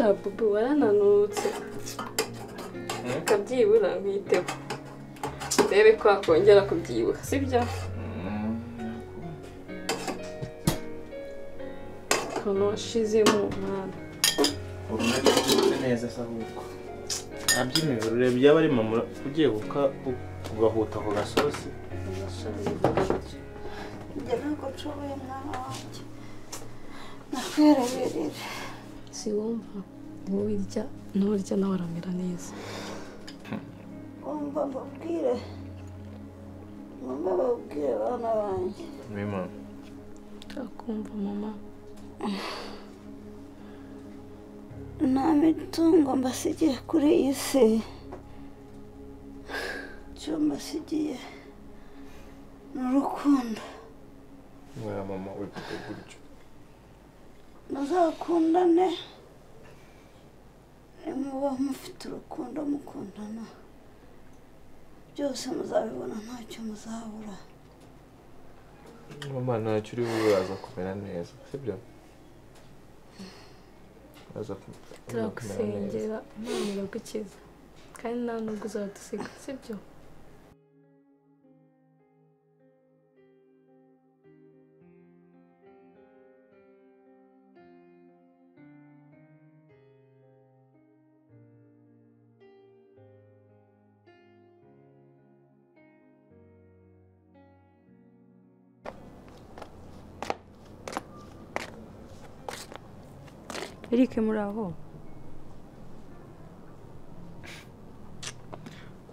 shabubu warananutse ukabyibura nkiteho urebe ko wakongera kubyibuha sibyo ukuntu washizemo umwana urunani neza se ahubwo abyinijoro ureba iyo aba ari mama ugiye ugahuta ku gasosi njye ntabwo nshoboye mwana wanjye nakwereberere si wumva nturya nturya nawe aramera neza. Wumva mbabwire. Mwumva babwire bana banjye. Bima turakumva mama. Nta mitungo mbasigiye kuri iyi si. Icyo mbasigiye ni urukundo. Mama wivuge gutyo muzakundane nimuba mufite urukundo mukundana byose muzabibona ntacyo muzabura mama ntacyo uri bube uraza kumera neza sibyo uraza kumera neza turagusengera imana iragukiza kandi nta nubwo uzadusiga sibyo Eric muri aho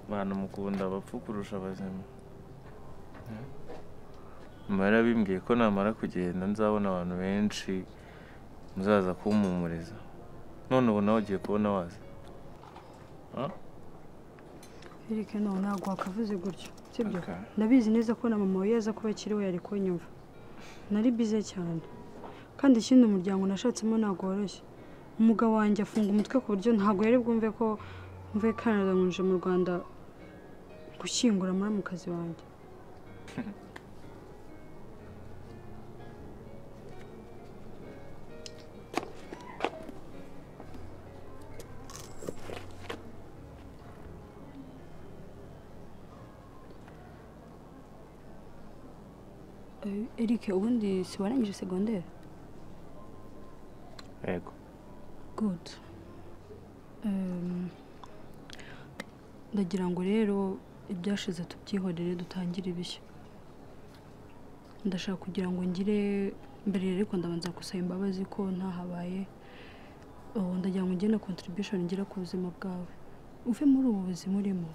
abantu mukunda abapfu kurusha abazima mama yarabimbwiye ko namara kugenda nzabona abantu benshi muzaza kumpumuriza none ubu nawe ugiye kubona waza Ah? Eric no ntabwo wakavuze gutyo sibyo ndabizi neza ko na mama we yaza kuba akiriho yari kunyumva nari bize cyane kandi ikindi umuryango nashatsemo ntabwo woroshye umugabo wanjye afunga umutwe ku buryo ntabwo yari bwumve ko mvuye Canada nkunje mu Rwanda gushyingura muramukazi wanjye. Eric ubundi si warangije segonderi yego. Good. Um, ndagira ngo rero ibyashize tubyihorere dutangire ibishya. Ndashaka kugira ngo ngire mbere ariko ndabanza gusaba imbabazi ko ntahabaye ndagira ngo ngire na contribution ngira ku buzima bwawe. Uve muri ubu buzima urimo.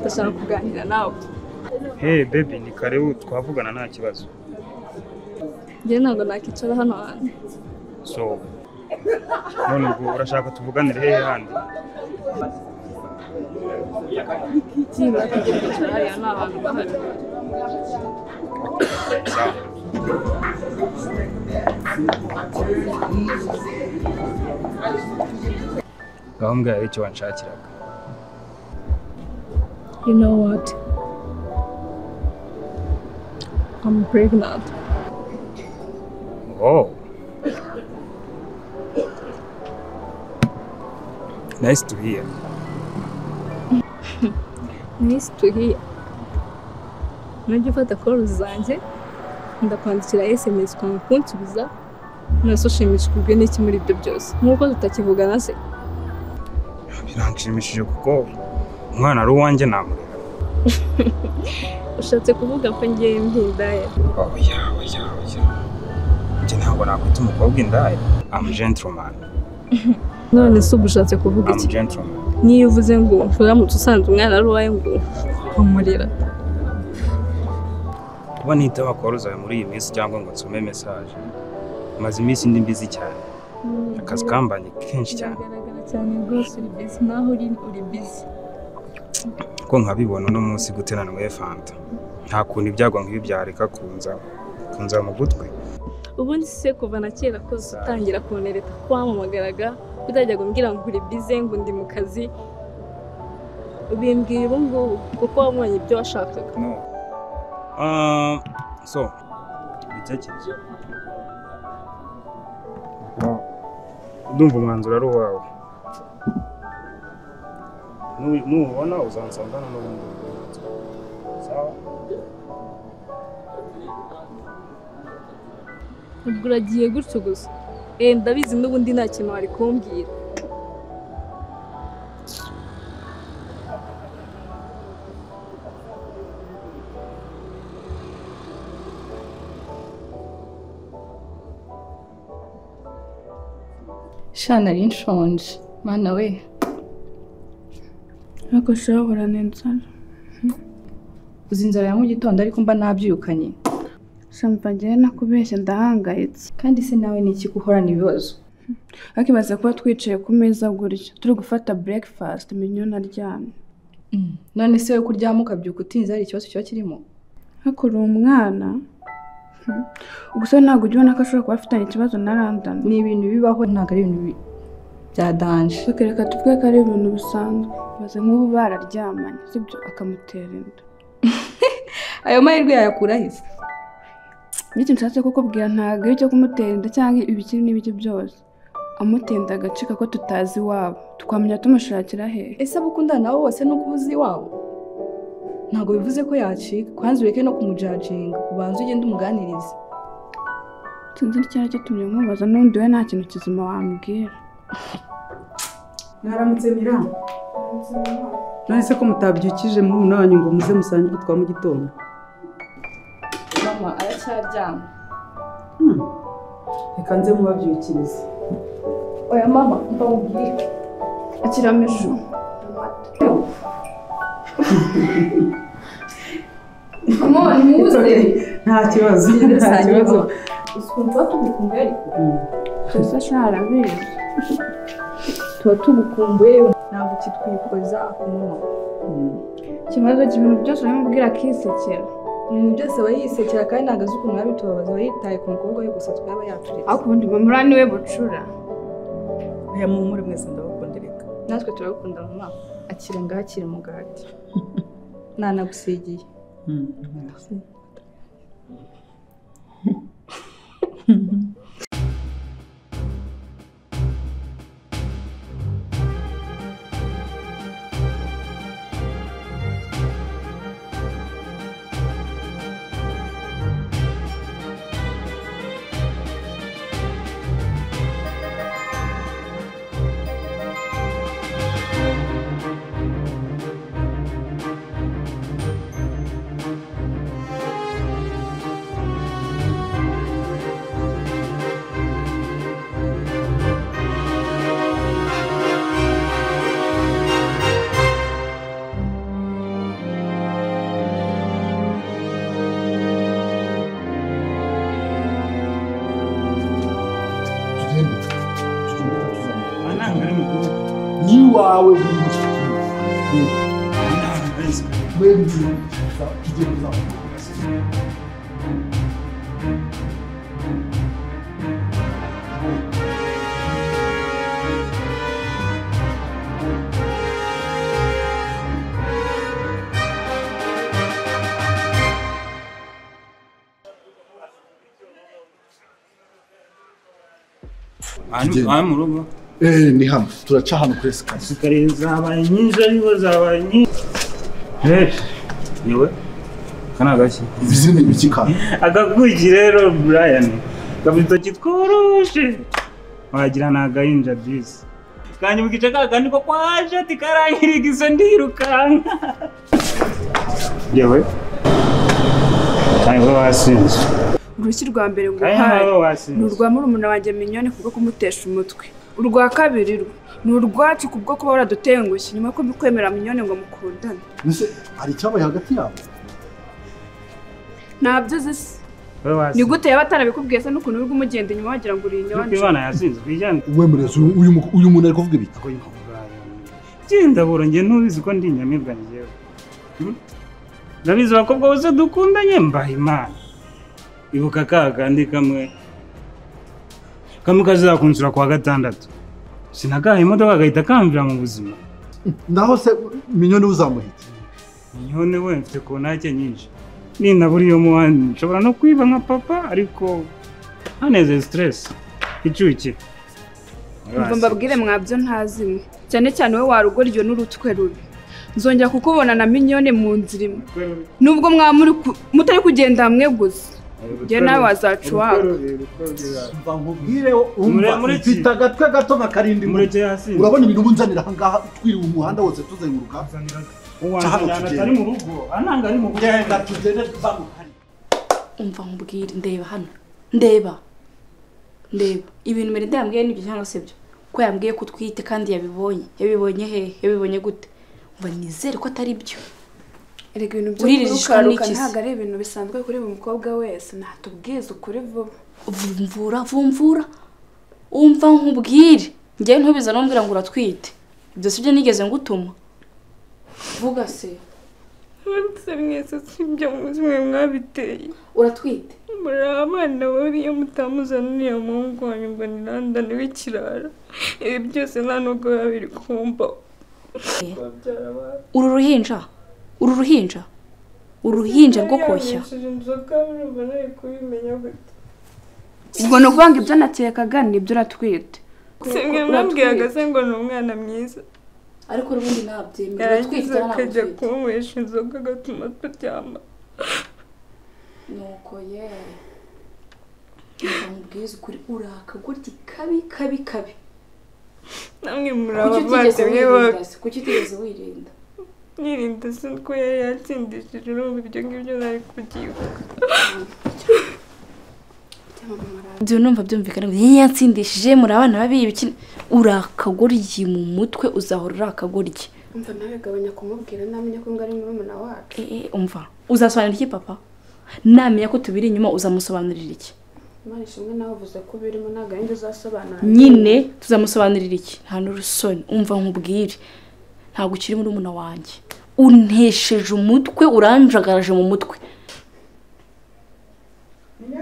Ndashaka kuganira nawe Hey baby ni karibu twavugana nta kibazo. Njye ntabwo nakicara hano hantu. So none ubwo urashaka tuvuganire hehe handi? Ngaho mbwira icyo wanshakiraga. You know what? I'm pregnant. Oh. Nice to hear hear nujya ufata call zanjye ndakwandikira sms ukanga kunsubiza nose ushimishijwe n'iki muri ibyo byose. Nk'uko tutakivugana se? Biranshimishije kuko umwana ari uwanjye namurera ushatse kuvuga ko ngiye mbyindaya oya oya oya. Njye ntabwo nakwita umukobwa indaya am gentleman. none se uba ushatse kuvuga iki? niyo uvuze ngo uramutse usanze umwana ari uwawe ngo umurira. Kuba nitaba zawe muri iyi minsi cyangwa ngo nsome message maze iminsi ndi mbizi cyane. Akazi kambanye kenshi cyane. Cyane rwose uri bizi naho uri uri bizi ko nkabibona uno munsi gute nanyweye fanta? Nta kuntu ibyago nk'ibi byareka kunza kunza mu gutwi. Ubundi se kuva na kera kose utangira kunereta ko wamamagaraga utajyaga umbwira ngo uri bize ngo ndi mu kazi. Ubimbwiye ubu ngubu kuko wabonye ibyo washakaga. No. Ah, so ibitekerezo? Ndumva umwanzuro ari uwawe. Nu- nubona uzansangana n'ubundi sawa? Ubwo uragiye gutyo gusa? Eh ndabizi n'ubundi nta kintu wari kumbwira. Sha nari nshonje. Mana we. Ariko shahorana inzara uzi inzara ya mu gitondo ariko mba nabyirukanye shampa ngewe nakubeshya ndahangayitse. Kandi se nawe ni iki guhorana ibibazo? Akibaza kuba twicaye ku meza gutya. Turi gufata breakfast menyo naryamye. None se wowe kuryama ukabyuka utinze hari ikibazo kiba kirimo? Uri umwana. Gusa ntabwo ujya ubona ko ashobora kuba afitanye ikibazo na London ni ibintu bibaho ntabwo ari ibintu bi- bya danje reka tuvuge ko ari ibintu bisanzwe. Baze nk'ubu bararyamanye sibyo? Akamutera inda. Ayo mahirwe yayakura ahise n'icyo nshatse kukubwira ntabwo ari icyo kumutera inda cyangwa ibiki n'ibiki byose. Amutenda agacika ko tutazi iwabo. Twamenya tumushakira hehe ese abo ukundana nabo bose ni uko uzi iwabo? Ntabwo bivuze ko yacika. Kwanza ureke no kumujajinga ubanza ugende umuganirize. Sinzi n'icyari cyatumye nkubaza n'undi we nta kintu kizima wambwira. Mwaramutse mira. None se ko mutabyukije murumuna wanyu ngo muze musangire utwa mu gitondo. Mama aracyaryama Hmm. reka nze mubabyukirize. Oya mama mba mubwire. Akiramo ejo nta kibazo nta kibazo. usikumva tugukumbuye ariko gusa sharabizi tuba tugukumbuye. Ntabwo kitwikoza akumuma ikibazo cy'ibintu byose uramubwira akisekera ibintu byose aba yisekera kandi ntabwo azi ukuntu biba bitubabaza aba yitaye ku mukobwa we gusa twaba yacuritse ariko ubundi bamura ni we bucura oya muhumure mwese ndabakunda reka natwe turabakunda mama akira ngaho akira umugati nanagusigiye koraa wey be used to dey wey be to dey. I'm, I'm Robo. Ni hano turaca hano kuri esikariye kare zabaye nyinshi ariko zabaye nyinshi Eh, yewe kana gashya izi ni ibiki kandi akaguki rero brian gafite udutoki tworoshe wagira ni agahinja disi kanyibukice ka kandi ko kwaje ati karanyirigize ndirukanka yewe kandi wowe wasinze urushyi rwa mbere ngo kandi wasinze ni urwa murumuna wanjye minyoni kubwo kumutesha umutwe urwa kabiri rwo ni urwacu kubwo kuba waradutengushye nyuma yo kubikwemera minyoni ngo mukundane. Mbese hari icyabaye hagati yabo? Ntabyo uzi se? Ni gute yaba atanabikubwiye se n'ukuntu uri kumugenda inyuma wagira ngo uri nuko inyonje imana yasinze twijyane we murezi uyu- uyu mu- uyu muntu ari kuvuga ibiki genda buro njye ntubizi ko ndi inyamibwa njyewe. Hmm? ndabizi abakobwa bose dukundanye mbaha imana. Ibuka ka kandi kamwe. Kamwe kazakunsura kuwa gatandatu. Sinagaha imodoka agahita kamvira mu buzima. Naho se minyoni uzamuhita? None we mfite kontake nyinshi. Ninabura iyo muhanda. Nshobora no kwiba nka papa ariko ntaneze stress. Icyuki umva mbabwire mwabyo ntazimwe cyane cyane wowe warugoryo n'urutwe rubi. Nzongera kukubona na minyoni mu nzira imwe. Nubwo mwaba mutari kugenda hamwe gusa. Njye nawe wazaca uwaka mva nkubwire umva. Mfite agatwe gato nka karindwi urabona ibintu bunzanira aha ngaha? Twiriwe umuhanda wose tuzenguruka? Umva nkubwire ndeba hano. Ndeba. Ndeba. Ibintu mbere ndayambwiye ni byo cyangwa se byo? Ko yambwiye ko utwite kandi yabibonye. Yabibonye hehe yabibonye gute? Umva nizere ko atari byo. Erega ibintu byo kurukaruka ntabwo ari ibintu bisanzwe kuri buri mukobwa wese. Natubwize ukuri vuba. Vumvura vumvura. Umva nkubwire. Njyewe ntubiza numbwira ngo uratwite. Ibyo si byo nigeze ngutuma. Vuga se. Mwese mwese si ibyo mwe mwabiteye. Uratwite. Muri abana babi iyo mutamuzana uriya muhungu wanyu ngo ni randani w'ikirara ibi byose nta nubwo biba biri abana uru ruhinja. Uru ruhinja. Uruhinja rwo koshya ubwo ni ukuvuga ngo ibyo nakekaga ni byo uratwite. Si mwe mwambwiraga se ngo ni umwana mwiza. Ariko ubundi ntabyemera yarangiza uratwite akajya kunywesha inzoga agatuma turyama. Nuko ye mubwiza ukuri urakagoryi kabi kabi kabi namwe muri bawe se? Kuki utigeze wirinda? Nirinda se ko yari yatsindishije urumva ibyo ngibyo nari kubyibuka ibyo numva byumvikana ngo iyo yatsindishije muri abana babi urakagoryi mu mutwe uzahora urakagoryi umva nawe gabanya kumubwira ntamenya ko ari murumuna wacu umva uzasobanurira iki papa namenya ko tubiri inyuma uzamusobanurira iki imana ishimwe nawe uvuze ko birimo ntabwo ari uzasobanura nyine tuzamusobanurira iki nta n'urusoni umva nkubwire ntabwo ukiri murumuna wanjye untesheje umutwe uranjagaraje mu mutwe Ninyo,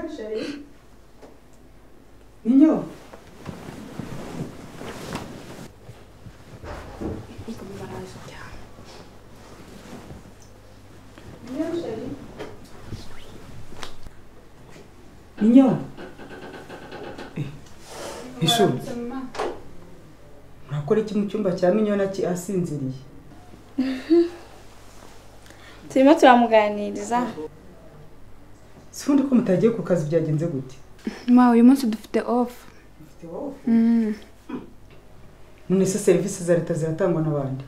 ninyo. Eh, Bishu, urakora iki mu cyumba cya Minyona ki asinziriye? turimo turamuganiriza Si ubundi ko mutagiye ku kazi byagenze gute? ma uyu munsi dufite ofu None se serivisi za leta ziratangwa n'abandi?